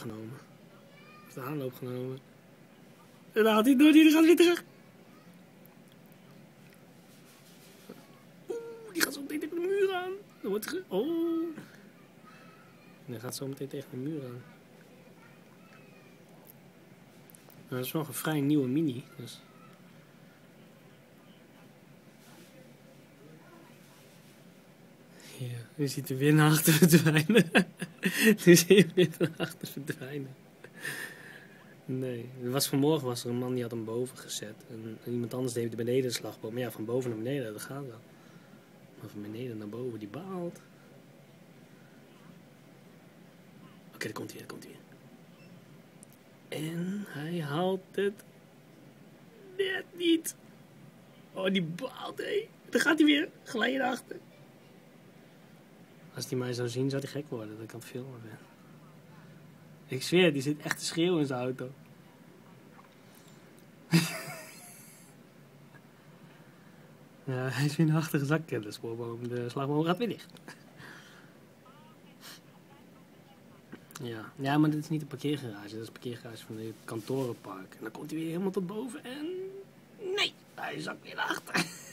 genomen. Heeft de aanloop genomen. En dan had hij door, die gaat weer terug. Oeh, die gaat zo meteen tegen de muur aan. Dan wordt ge... Oh. En hij gaat zo meteen tegen de muur aan. Nou, dat is nog een vrij nieuwe mini. Dus. Ja, nu ziet de weer naar achter verdwijnen. nu zie je weer naar achter verdwijnen. Nee, er was vanmorgen was er een man die had hem boven gezet. En, iemand anders deed de beneden de slagboom. Maar ja, van boven naar beneden, dat gaat wel. Maar van beneden naar boven, die baalt. Oké, daar komt hij, daar komt hij. En hij haalt het net niet. Oh, die baalt, hé. Daar gaat hij weer, glijden achter. Als hij mij zou zien, zou hij gek worden dat ik aan het filmen ben. Ik zweer, die zit echt te schreeuwen in zijn auto. ja, hij is weer een achtige zak in de spoorboom. De slagboom gaat weer dicht. ja. ja, maar dit is niet de parkeergarage. Dat is de parkeergarage van het kantorenpark. En dan komt hij weer helemaal tot boven en... Nee, hij zakt weer naar achter.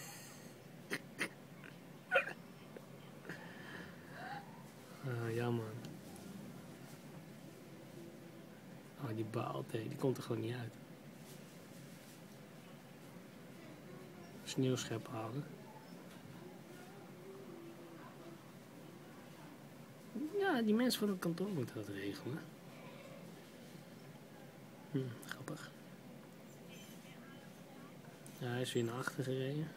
Ah, ja man. Oh, die baalt, hé. Die komt er gewoon niet uit. Sneeuwschep halen. Ja, die mensen van het kantoor moeten dat regelen. Hm, grappig. Ja, hij is weer naar achter gereden.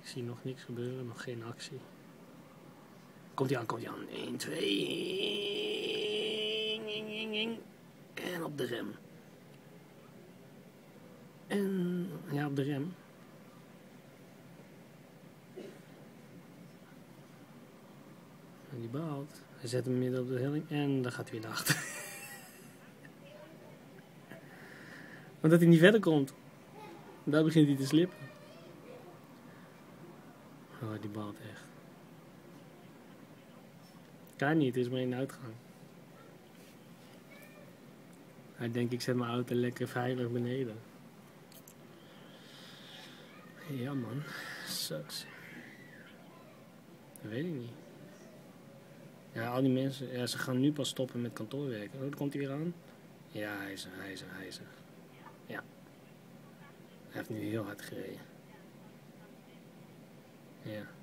Ik zie nog niks gebeuren, nog geen actie. Komt hij aan, komt hij aan. 1, 2. En op de rem. En ja, op de rem. En die baalt. Hij zet hem midden op de helling en dan gaat hij weer naar achter. Want dat hij niet verder komt. Daar begint hij te slippen. Oh, die baalt echt. Kan niet, is maar één uitgang. Hij denkt, ik zet mijn auto lekker veilig beneden. Ja man, sucks. Dat weet ik niet. Ja, al die mensen, ja, ze gaan nu pas stoppen met kantoorwerken. Oh, komt hij weer aan? Ja, hij is hij is hij is. Ja. Hij heeft nu heel hard gereden. Ja.